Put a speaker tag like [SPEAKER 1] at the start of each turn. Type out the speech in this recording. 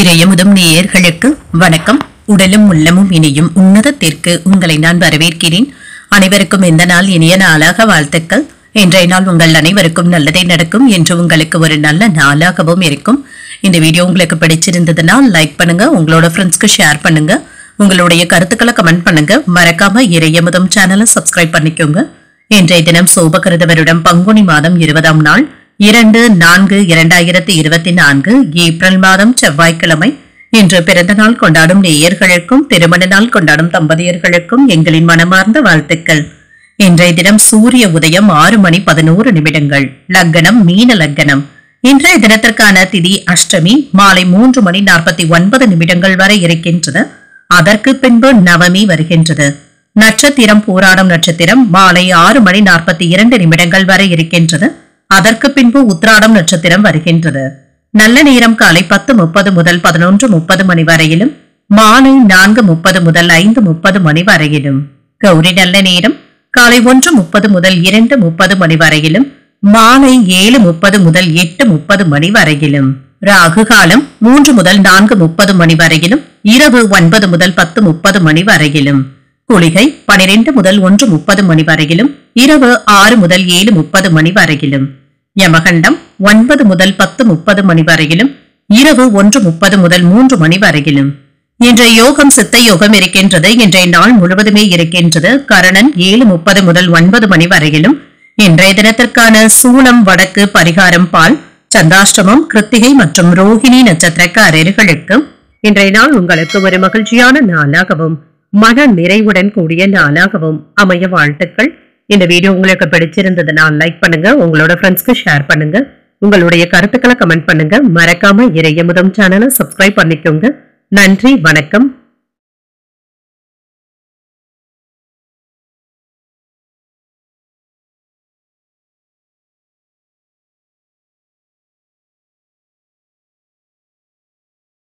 [SPEAKER 1] இறையமுதும் நேயர்களுக்கு வணக்கம். உடலும் உள்ளமும் இணையும் உன்னதத்திற்கு உங்களை நான் வரவேற்கிறேன். அனைவருக்கும் இந்த நாள் இனிய நாளாக வாழ்த்துக்கள். இன்றைய நாள் உங்கள் அனைவருக்கும் நல்லதே நடக்கும் என்று உங்களுக்கு ஒரு நல்ல நாளாகவும் இருக்கும். இந்த வீடியோ உங்களுக்கு பிடிச்சிருந்ததுன்னா லைக் பண்ணுங்க உங்களோட ஃப்ரெண்ட்ஸ்க்கு ஷேர் பண்ணுங்க. உங்களுடைய கருத்துக்களை கமெண்ட் பண்ணுங்க. மறக்காம இறையமுதம் சேனலை சப்ஸ்கிரைப் பண்ணிக்கோங்க. இன்றைய தினம் சோபகிருத வருடம் பங்குனி மாதம் இருபதாம் நாள். இரண்டு நான்கு இரண்டாயிரத்தி இருபத்தி நான்கு ஏப்ரல் மாதம் செவ்வாய்க்கிழமை. இன்று பிறந்த நாள் கொண்டாடும் நேயர்களுக்கும் திருமண நாள் கொண்டாடும் தம்பதியர்களுக்கும் எங்களின் மனமார்ந்த வாழ்த்துக்கள். இன்றைய தினம் சூரிய உதயம் ஆறு மணி பதினோரு நிமிடங்கள். லக்கணம் மீன லக்கணம் இன்றைய தினத்திற்கான திதி அஷ்டமி மாலை மூன்று மணி நாற்பத்தி ஒன்பது நிமிடங்கள் வரை இருக்கின்றது. அதற்கு பின்பு நவமி வருகின்றது. நட்சத்திரம் போராடும் நட்சத்திரம் மாலை ஆறு மணி நாற்பத்தி இரண்டு நிமிடங்கள் வரை இருக்கின்றது. அதற்கு பின்பு உத்ராடம் நட்சத்திரம் வருகின்றது. நல்ல நேரம் காலை பத்து முப்பது முதல் பதினொன்று முப்பது மணி வரையிலும் மாலை நான்கு முப்பது முதல் ஐந்து முப்பது மணி வரையிலும். கௌரி நல்ல நேரம் காலை ஒன்று முப்பது முதல் இரண்டு முப்பது மணி வரையிலும் மாலை ஏழு முப்பது முதல் எட்டு முப்பது மணி வரையிலும். ராகு காலம் மூன்று முதல் நான்கு முப்பது மணி வரையிலும் இரவு ஒன்பது முதல் பத்து முப்பது மணி வரையிலும். குளிகை பனிரெண்டு முதல் ஒன்று முப்பது மணி வரையிலும் இரவு ஆறு முதல் ஏழு முப்பது மணி வரையிலும். யமகண்டம் ஒன்பது முதல் பத்து முப்பது மணி வரையிலும் இரவு ஒன்று முப்பது முதல் மூன்று மணி வரையிலும். இன்றைய யோகம் சித்த யோகம் இருக்கின்றது. இன்றைய நாள் முழுவதுமே இருக்கின்றது. கரணன் ஏழு முப்பது முதல் ஒன்பது மணி வரையிலும். இன்றைய தினத்திற்கான சூலம் வடக்கு பரிகாரம் பால் சந்தாஷ்டமம் கிருத்திகை மற்றும் ரோஹிணி நட்சத்திரக்காரர்களுக்கு இன்றைய நாள் உங்களுக்கு ஒரு மகிழ்ச்சியான நாளாகவும் மன நிறைவுடன் கூடிய நாளாகவும் அமைய வாழ்த்துக்கள். இந்த வீடியோ உங்களுக்கு பிடிச்சிருந்ததுன்னா லைக் பண்ணுங்க உங்களோட ஃப்ரெண்ட்ஸ்க்கு ஷேர் பண்ணுங்க உங்களுடைய கருத்துக்களை கமெண்ட் பண்ணுங்க. மறக்காம இறையமுதம் சேனலை சப்ஸ்கிரைப் பண்ணிக்கோங்க. நன்றி வணக்கம்.